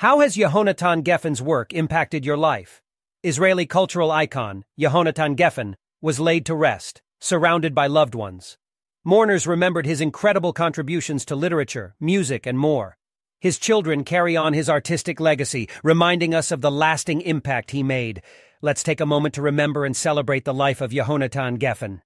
How has Yehonatan Geffen's work impacted your life? Israeli cultural icon, Yehonatan Geffen, was laid to rest, surrounded by loved ones. Mourners remembered his incredible contributions to literature, music, and more. His children carry on his artistic legacy, reminding us of the lasting impact he made. Let's take a moment to remember and celebrate the life of Yehonatan Geffen.